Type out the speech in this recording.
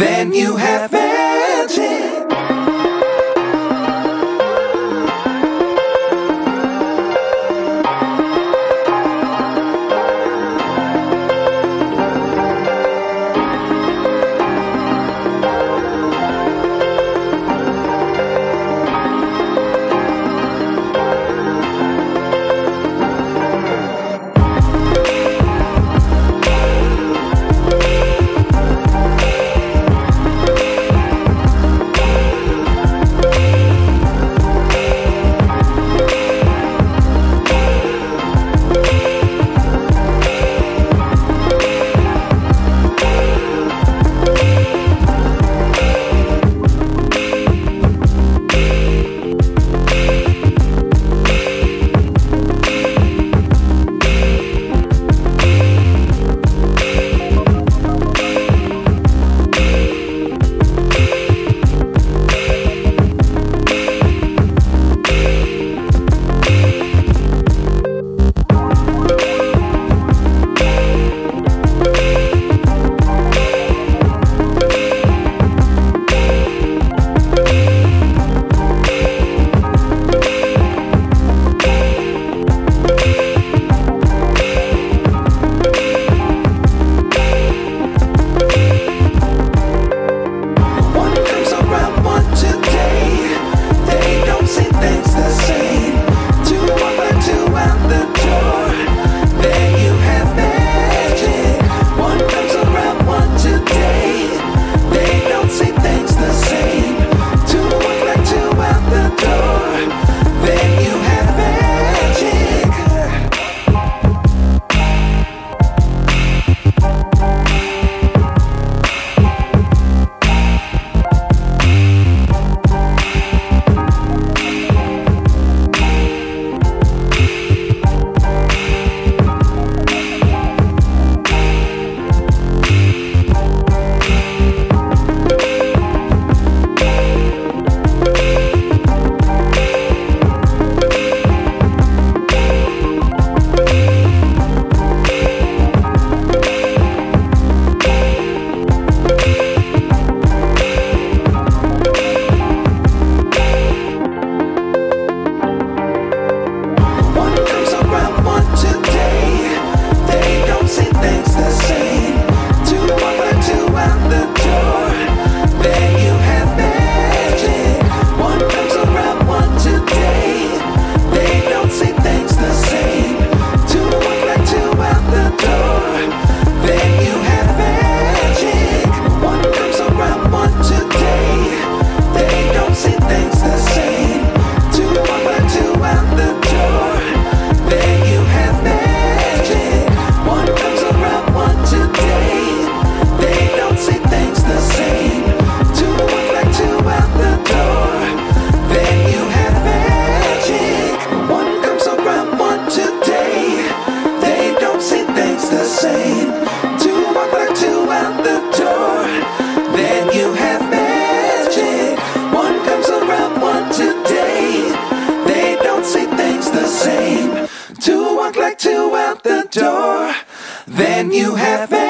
Then you have magic. You have magic.